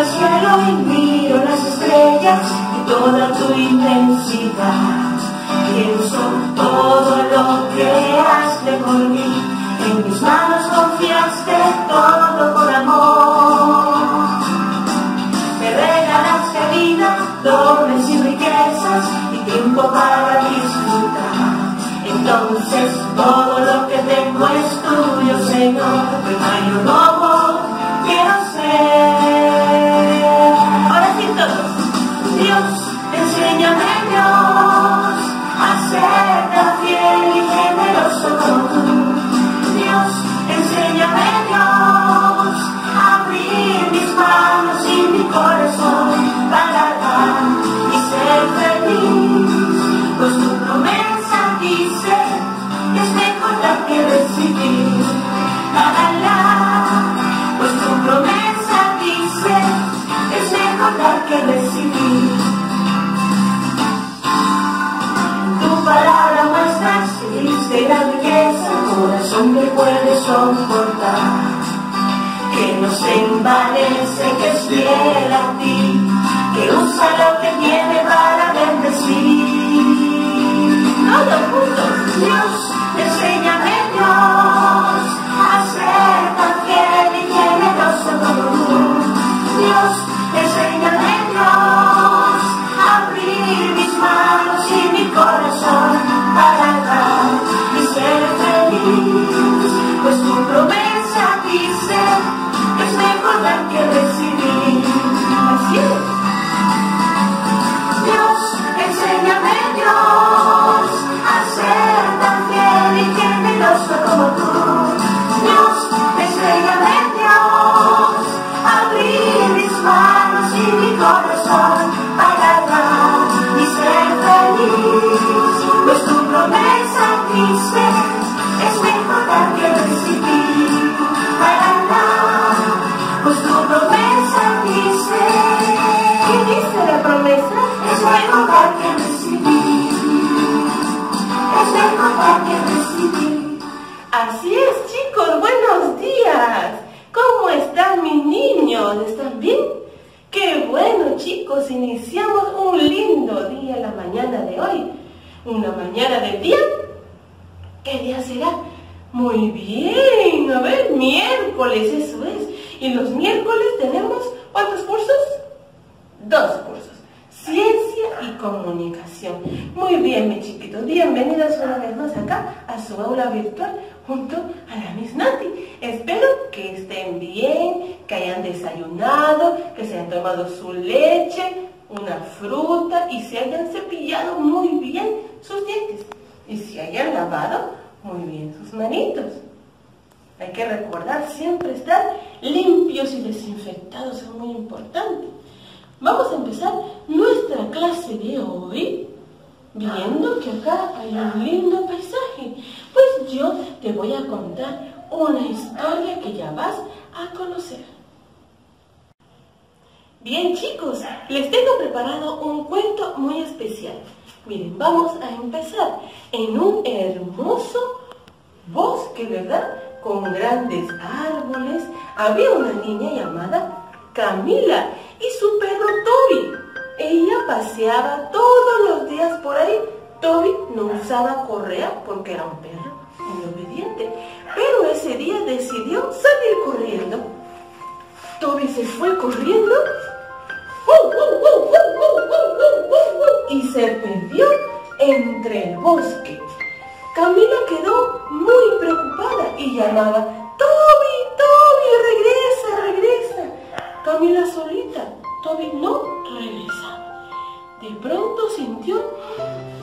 al cielo y miro las estrellas y toda tu inmensidad. Pienso todo lo que haste por mí, en mis manos confiaste todo por amor. Me regalaste vida, dones y riquezas y tiempo para disfrutar. Entonces todo lo que tengo es tuyo, Señor, pero no corazón que puede soportar. Que no se envanece, que es fiel a ti, que usa lo que tiene para bendecir. Todos juntos, Dios, Dios, enséñame Dios miércoles, eso es. Y los miércoles tenemos, ¿cuántos cursos? Dos cursos. Ciencia y comunicación. Muy bien, mis chiquitos. Bienvenidos una vez más acá a su aula virtual junto a la Miss Nati. Espero que estén bien, que hayan desayunado, que se hayan tomado su leche, una fruta y se hayan cepillado muy bien sus dientes. Y si hayan lavado muy bien sus manitos. Hay que recordar siempre estar limpios y desinfectados, es muy importante. Vamos a empezar nuestra clase de hoy viendo que acá hay un lindo paisaje. Pues yo te voy a contar una historia que ya vas a conocer. Bien chicos, les tengo preparado un cuento muy especial. Miren, vamos a empezar en un hermoso bosque, ¿verdad? Con grandes árboles. Había una niña llamada Camila y su perro Toby. Ella paseaba todos los días por ahí. Toby no usaba correa porque era un perro muy obediente, pero ese día decidió salir corriendo. Toby se fue corriendo y se perdió entre el bosque. Camila quedó muy preocupada y llamaba, Toby, Toby, regresa, regresa. Camila solita, Toby no regresaba. De pronto sintió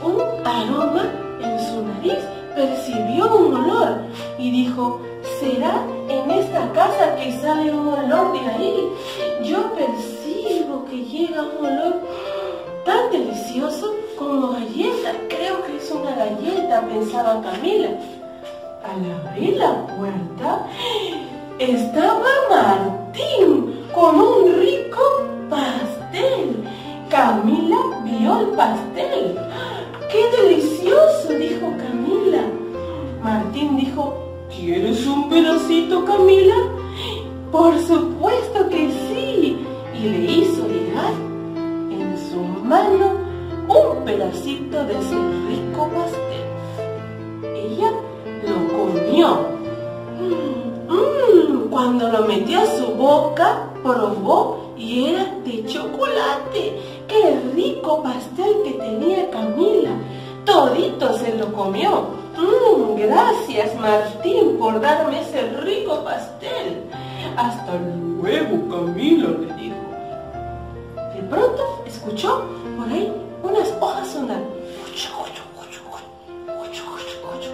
un aroma en su nariz, percibió un olor y dijo, ¿será en esta casa que sale un olor de ahí? Yo percibo que llega un olor tan delicioso como galleta. Creo que es una galleta, pensaba Camila. Al abrir la puerta estaba Martín con un rico pastel. Camila vio el pastel. ¡Qué delicioso! dijo Camila. Martín dijo, ¿quieres un pedacito, Camila? Por supuesto de ese rico pastel. Ella lo comió. Mm, cuando lo metió a su boca, probó y era de chocolate. ¡Qué rico pastel que tenía Camila! Todito se lo comió. Mm, gracias Martín por darme ese rico pastel. Hasta luego Camila, le dijo. De pronto escuchó por ahí unas hojas sonar.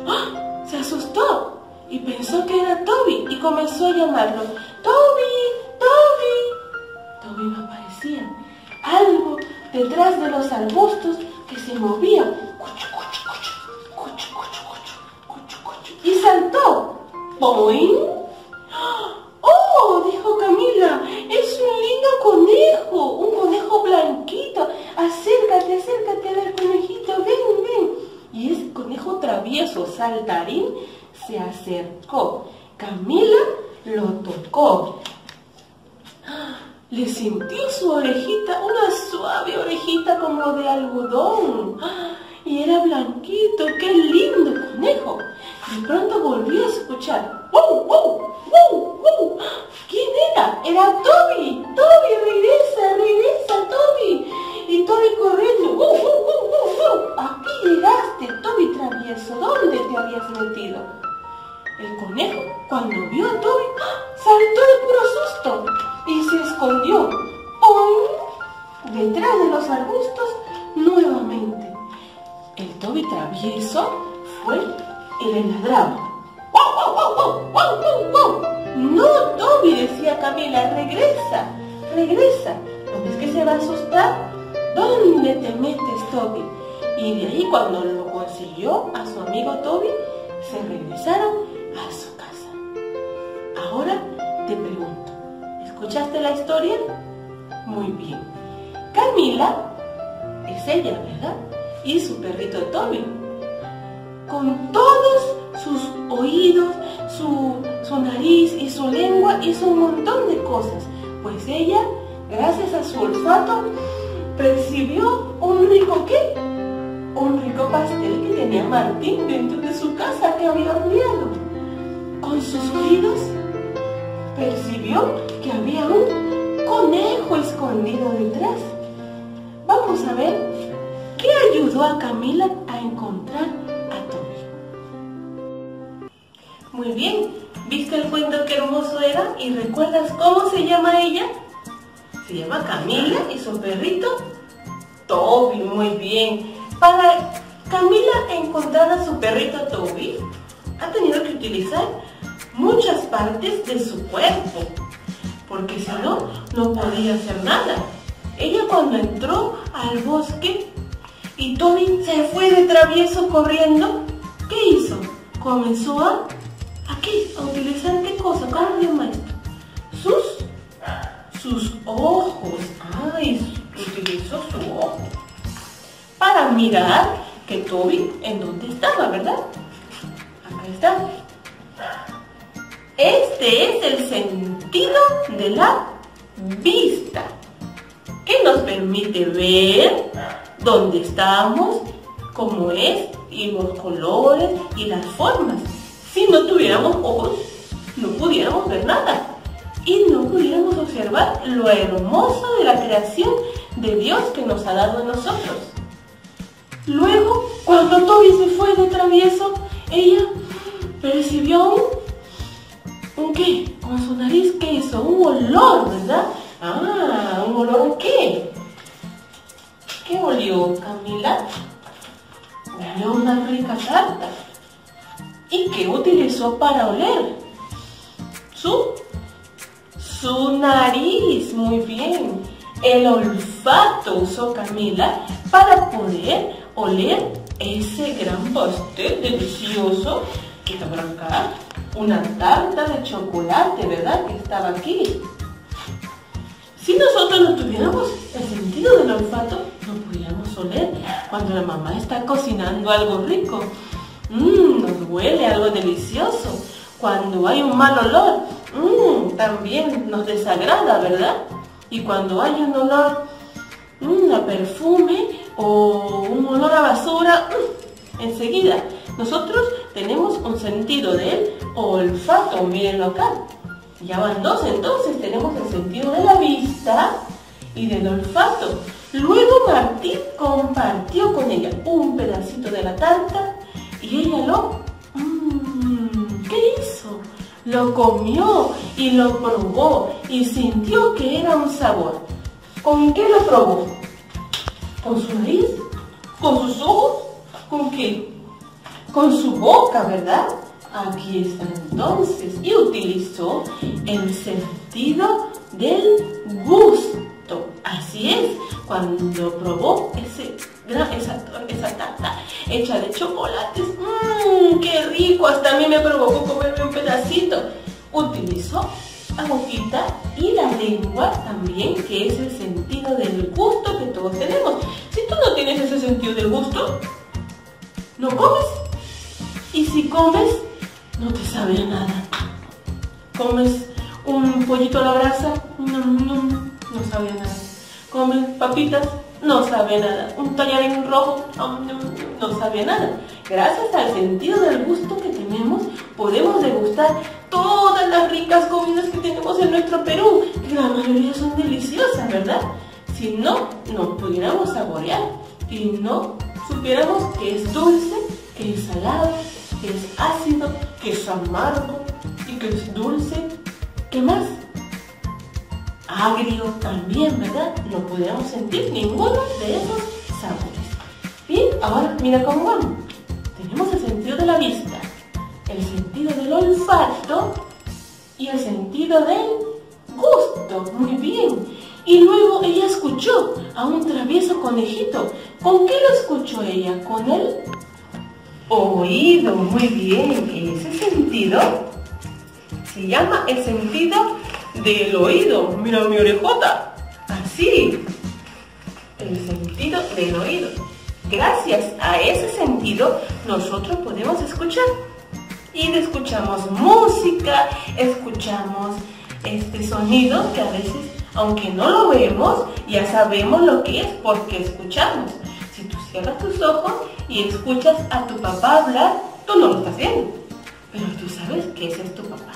¡Ah! Se asustó y pensó que era Toby y comenzó a llamarlo. ¡Toby! ¡Toby! Toby no aparecía. Algo detrás de los arbustos que se movía. Y saltó. ¡Boing! ¡Oh! dijo Camila. Es un lindo conejo. Un conejo blanquito. Acércate, a ver, conejito. Ven, ven. Y ese conejo travieso, saltarín, se acercó. Camila lo tocó. Le sintió su orejita, una suave orejita como de algodón. Y era blanquito, qué lindo conejo. De pronto volvió a escuchar. ¡Wow, wow, wow, te pregunto, ¿escuchaste la historia? Muy bien. Camila es ella, ¿verdad? Y su perrito Toby. Con todos sus oídos, su, su nariz y su lengua hizo un montón de cosas. Pues ella, gracias a su olfato, percibió un rico qué? Un rico pastel que tenía Martín dentro de su casa que había horneado. Con sus oídos percibió que había un conejo escondido detrás. Vamos a ver qué ayudó a Camila a encontrar a Toby. Muy bien, ¿viste el cuento qué hermoso era? ¿Y recuerdas cómo se llama ella? Se llama Camila y su perrito Toby, muy bien. Para Camila encontrar a su perrito Toby, ha tenido que utilizar muchas partes de su cuerpo, porque si no, no podía hacer nada. Ella cuando entró al bosque y Toby se fue de travieso corriendo, ¿qué hizo? Comenzó a, ¿a qué? A utilizar qué cosa, cardio maestro. Sus, sus ojos. Ay, utilizó su ojo para mirar que Toby en dónde estaba, ¿verdad? Acá está. Este es el sentido de la vista, que nos permite ver dónde estamos, cómo es, y los colores y las formas. Si no tuviéramos ojos, no pudiéramos ver nada y no pudiéramos observar lo hermoso de la creación de Dios que nos ha dado a nosotros. Luego, cuando Toby se fue de travieso, ella percibió un, un qué, con su nariz, ¿qué hizo? Un olor, ¿verdad? Ah, ¿un olor qué? ¿Qué olió, Camila? Olió una rica tarta. ¿Y qué utilizó para oler? Su, su nariz, muy bien. El olfato usó Camila para poder oler ese gran pastel delicioso que está por acá. Una tarta de chocolate, ¿verdad? Que estaba aquí. Si nosotros no tuviéramos el sentido del olfato, no pudiéramos oler cuando la mamá está cocinando algo rico. Mmm, nos huele algo delicioso. Cuando hay un mal olor, mmm, también nos desagrada, ¿verdad? Y cuando hay un olor mm, a perfume o un olor a basura, mm, enseguida nosotros tenemos un sentido del olfato, mírenlo acá. Ya van dos, entonces tenemos el sentido de la vista y del olfato. Luego Martín compartió con ella un pedacito de la tarta y ella lo... Mmm, ¿Qué hizo? Lo comió y lo probó y sintió que era un sabor. ¿Con qué lo probó? ¿Con su nariz? ¿Con sus ojos? ¿Con qué? Con su boca, ¿verdad? Aquí está entonces. Y utilizó el sentido del gusto. Así es, cuando probó ese, esa, esa tarta hecha de chocolates, mmm, qué rico, hasta a mí me provocó comerme un pedacito. Utilizó la boquita y la lengua también, que es el sentido del gusto que todos tenemos. Si tú no tienes ese sentido del gusto, no comes. Y si comes, no te sabe nada. Comes un pollito a la brasa, no, no, no sabe nada. Comes papitas, no sabe nada. Un tallarín rojo, no, no sabe nada. Gracias al sentido del gusto que tenemos, podemos degustar todas las ricas comidas que tenemos en nuestro Perú. Que la mayoría son deliciosas, ¿verdad? Si no, no pudiéramos saborear y no supiéramos que es dulce, que es salado, que es ácido, que es amargo y que es dulce. ¿Qué más? Agrio también, ¿verdad? No pudiéramos sentir ninguno de esos sabores. Bien, ahora mira cómo vamos. Tenemos el sentido de la vista, el sentido del olfato y el sentido del gusto. Muy bien. Y luego ella escuchó a un travieso conejito. ¿Con qué lo escuchó ella? Con el oído. Muy bien. Ese sentido se llama el sentido del oído. Mira mi orejota. Así. El sentido del oído. Gracias a ese sentido nosotros podemos escuchar. Y escuchamos música, escuchamos este sonido que a veces, aunque no lo vemos, ya sabemos lo que es porque escuchamos. Si tú cierras tus ojos y escuchas a tu papá hablar, tú no lo estás viendo. Pero tú sabes que ese es tu papá,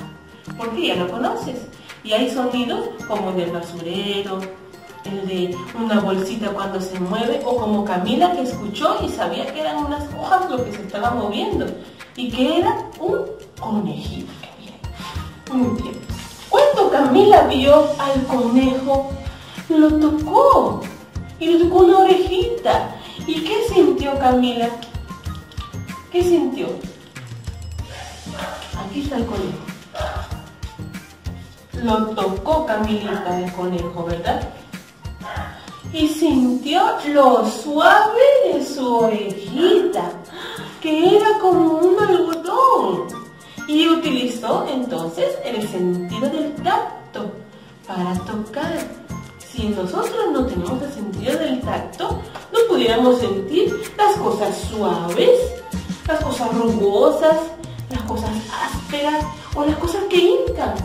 porque ya lo conoces. Y hay sonidos como el del basurero, el de una bolsita cuando se mueve, o como Camila que escuchó y sabía que eran unas hojas lo que se estaba moviendo, y que era un conejito. Muy bien. Cuando Camila vio al conejo, lo tocó, y le tocó una orejita. ¿Y qué sintió Camila? ¿Qué sintió? Aquí está el conejo. Lo tocó Camilita el conejo, ¿verdad? Y sintió lo suave de su orejita, que era como un algodón. Y utilizó entonces el sentido del tacto para tocar. Si nosotros no tenemos el sentido del tacto, pudiéramos sentir las cosas suaves, las cosas rugosas, las cosas ásperas o las cosas que hincan.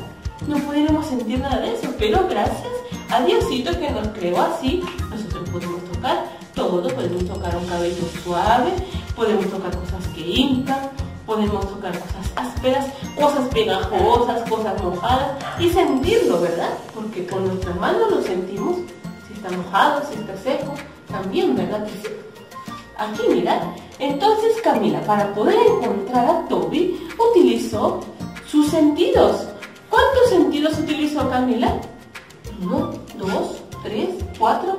No pudiéramos sentir nada de eso, pero gracias a Diosito que nos creó así, nosotros podemos tocar todo, podemos tocar un cabello suave, podemos tocar cosas que hincan, podemos tocar cosas ásperas, cosas pegajosas, cosas mojadas y sentirlo, ¿verdad? Porque con nuestras manos lo sentimos, si está mojado, si está seco, también, ¿verdad que sí? Aquí, mira. Entonces Camila, para poder encontrar a Toby, utilizó sus sentidos. ¿Cuántos sentidos utilizó Camila? Uno, dos, tres, cuatro,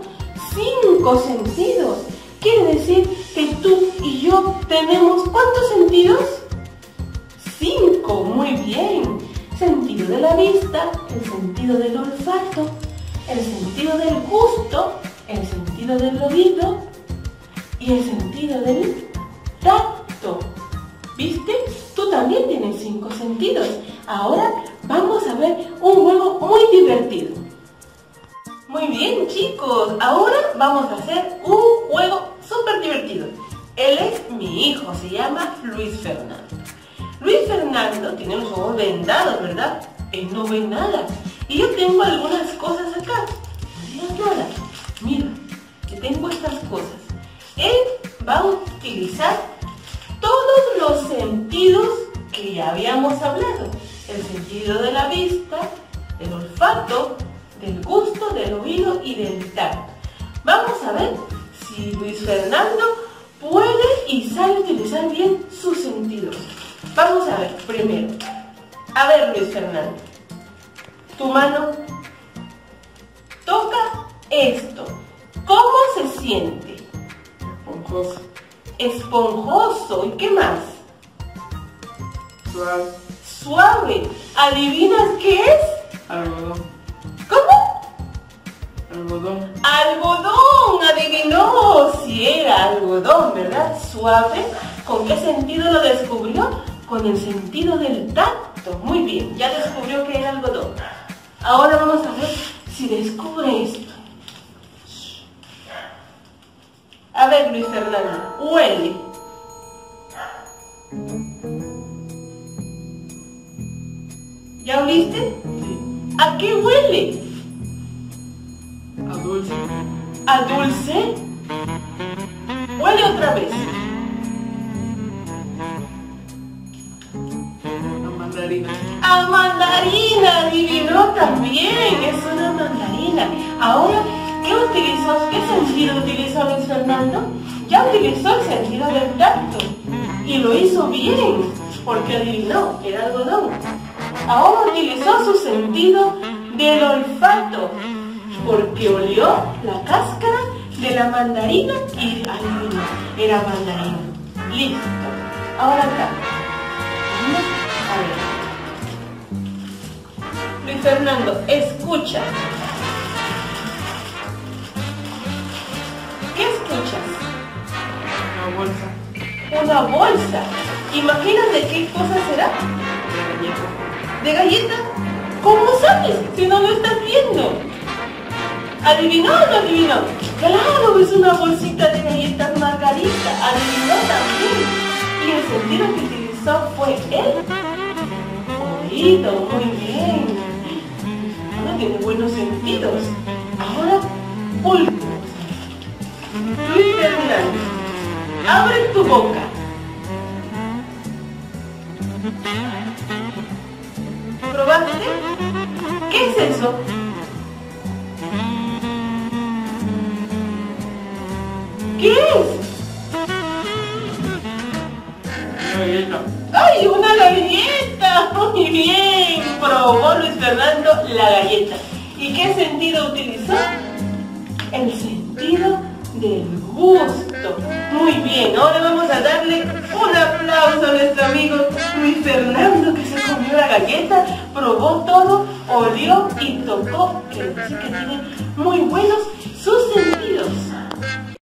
cinco sentidos. Quiere decir que tú y yo tenemos ¿cuántos sentidos? Cinco, muy bien. Sentido de la vista, el sentido del olfato, el sentido del gusto, el sentido del oído y el sentido del tacto. ¿Viste? Tú también tienes cinco sentidos. Ahora vamos a ver un juego muy divertido. Muy bien chicos, ahora vamos a hacer un juego súper divertido. Él es mi hijo, se llama Luis Fernando. Luis Fernando tiene los ojos vendados, ¿verdad? Él no ve nada. Y yo tengo algunas cosas acá. sabías nada. Mira, que tengo estas cosas. Él va a utilizar todos los sentidos que ya habíamos hablado. El sentido de la vista, del olfato, del gusto, del oído y del tacto. Vamos a ver si Luis Fernando puede y sabe utilizar bien sus sentidos. Vamos a ver primero. A ver, Luis Fernando. Tu mano toca esto. ¿Cómo se siente? Esponjoso. Esponjoso. ¿Y qué más? Suave. Suave. ¿Adivinas qué es? Algodón. ¿Cómo? Algodón. Algodón. Adivinó. Si era algodón, ¿verdad? Suave. ¿Con qué sentido lo descubrió? Con el sentido del tacto. Muy bien. Ya descubrió que era algodón. Ahora vamos a ver si descubre esto. A ver, Luis Fernando, huele. ¿Ya oliste? Sí. ¿A qué huele? A dulce. ¿A dulce? Huele otra vez. A mandarina. A mandarina, adivinó también, es una mandarina. Ahora, ¿qué utilizó? ¿Qué sentido utilizó Luis Fernando? Ya utilizó el sentido del tacto y lo hizo bien, porque adivinó, era algodón. Ahora utilizó su sentido del olfato, porque olió la cáscara de la mandarina y adivinó, era mandarina. Listo. Ahora acá. A ver. Luis Fernando, escucha. Una bolsa. Imagínate qué cosa será. De galleta. ¿Cómo sabes si no lo estás viendo? ¿Adivinó o no adivinó? Claro, es una bolsita de galletas margarita. Adivinó también. Y el sentido que utilizó fue el oído. Muy bien. Ahora tiene buenos sentidos. Ahora, último. Luis Fernando, abre tu boca. ¿Probaste? ¿Qué es eso? ¿Qué es? ¡Ay, una galleta! Muy bien. Probó Luis Fernando la galleta. ¿Y qué sentido utilizó? El sentido del gusto. Muy bien. Ahora vamos a darle un aplauso a nuestro amigo Luis Fernando que se comió la galleta, probó todo, olió y tocó. Que sí que tiene muy buenos sus sentidos.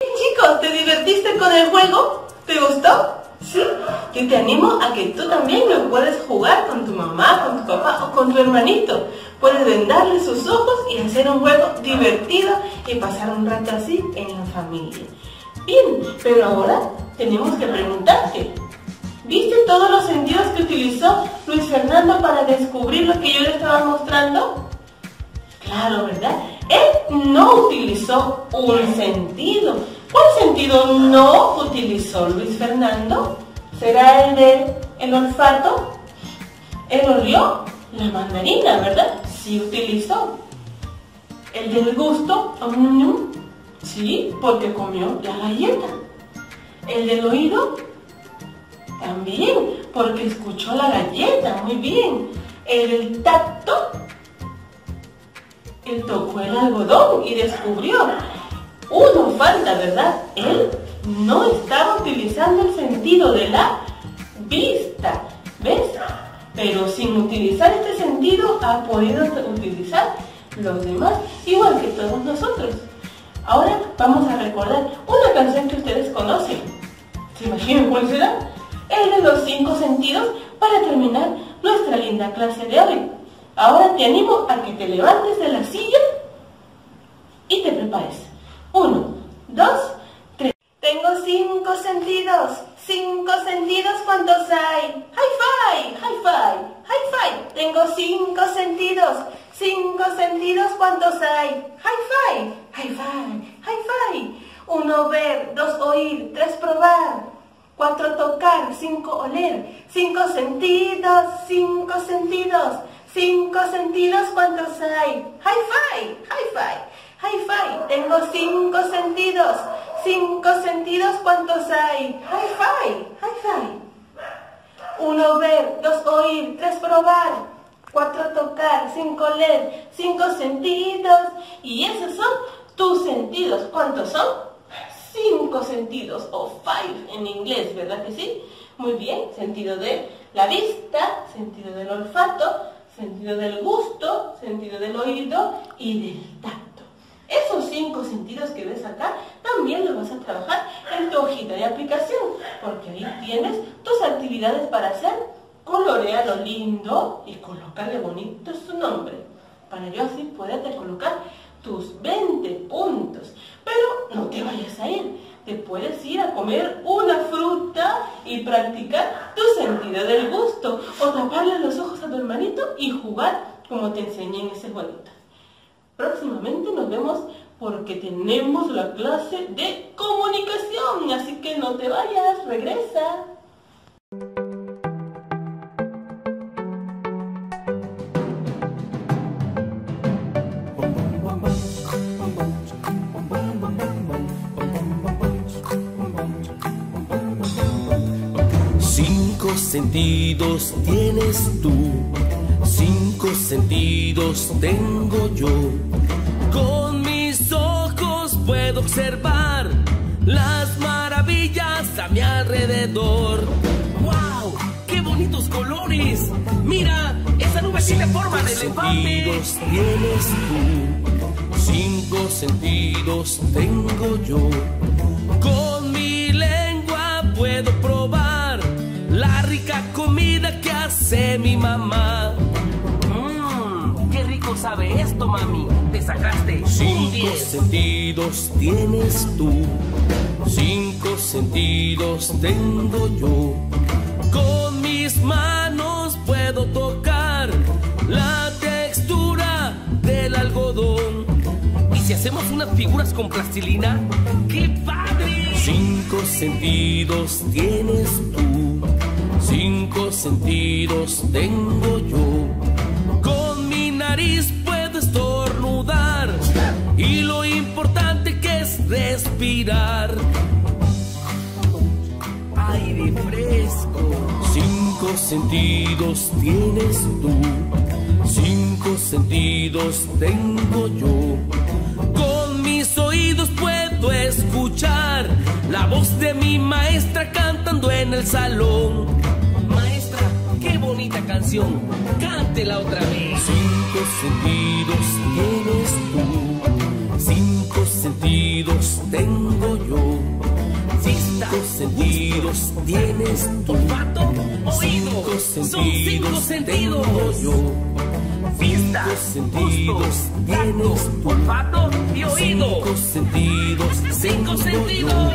Chicos, ¿te divertiste con el juego? ¿Te gustó? ¿Sí? Yo te animo a que tú también lo puedes jugar con tu mamá, con tu papá o con tu hermanito. Puedes vendarle sus ojos y hacer un juego divertido y pasar un rato así en la familia. Bien, pero ahora tenemos que preguntarte. ¿Viste todos los sentidos que utilizó Luis Fernando para descubrir lo que yo le estaba mostrando? Claro, ¿verdad? Él no utilizó un sentido. ¿Cuál sentido no utilizó Luis Fernando? ¿Será el de el olfato? Él olió la mandarina, ¿verdad? Sí utilizó. El del gusto, sí, porque comió la galleta. El del oído, también, porque escuchó la galleta, muy bien. El del tacto, él tocó el algodón y descubrió. Uno falta, ¿verdad? Él no estaba utilizando el sentido de la vista. ¿Ves? Pero sin utilizar este sentido ha podido utilizar los demás, igual que todos nosotros. Ahora vamos a recordar una canción que ustedes conocen. ¿Se imaginan cuál será? El de los cinco sentidos para terminar nuestra linda clase de hoy. Ahora te animo a que te levantes de la silla y te prepares. Uno, dos, tres. Tengo cinco sentidos, Cinco sentidos, ¿cuántos hay? High five, high five, high five. Tengo cinco sentidos. Cinco sentidos, ¿cuántos hay? High five, high five, high five. Uno ver, dos oír, tres probar, cuatro tocar, cinco oler. Cinco sentidos, cinco sentidos. Cinco sentidos, ¿cuántos hay? High five, high five, high five. Tengo cinco sentidos. Cinco sentidos, ¿cuántos hay? High five, high five. Uno ver, dos oír, tres probar, cuatro tocar, cinco leer, cinco sentidos. Y esos son tus sentidos. ¿Cuántos son? Cinco sentidos, o five en inglés, ¿verdad que sí? Muy bien, sentido de la vista, sentido del olfato, sentido del gusto, sentido del oído y del tacto. Esos cinco sentidos que ves acá también los vas a trabajar en tu hojita de aplicación, porque ahí tienes tus actividades para hacer. Colorea lo lindo y colócale bonito su nombre, para yo así poderte colocar tus 20 puntos. Pero no te vayas a ir, te puedes ir a comer una fruta y practicar tu sentido del gusto, o taparle los ojos a tu hermanito y jugar como te enseñé en ese jueguito. Próximamente nos vemos porque tenemos la clase de comunicación, así que no te vayas, regresa. Sentidos tienes tú, cinco sentidos tengo yo. Con mis ojos puedo observar las maravillas a mi alrededor. ¡Wow! ¡Qué bonitos colores! Mira, esa nube tiene forma de elefante. sentidos tienes tú, cinco sentidos tengo yo. Con mi lengua puedo probar la rica comida que hace mi mamá. Mmm, qué rico sabe esto, mami. Te sacaste Cinco 10. sentidos tienes tú, cinco sentidos tengo yo. Con mis manos puedo tocar la textura del algodón. ¿Y si hacemos unas figuras con plastilina? ¡Qué padre! Cinco sentidos tienes tú, cinco sentidos tengo yo. Con mi nariz puedo estornudar y lo importante que es respirar. Aire fresco. Cinco sentidos tienes tú, cinco sentidos tengo yo. Con mis oídos puedo escuchar la voz de mi maestra cantando en el salón. Bonita canción. Cántela otra vez. Cinco sentidos tienes tú, cinco sentidos tengo yo. Cinco sentidos tienes tú, olfato, oído. cinco Son cinco sentidos tengo sentidos. yo. Vista, sentidos tienes tú. olfato y oído. Cinco sentidos Cinco sentidos.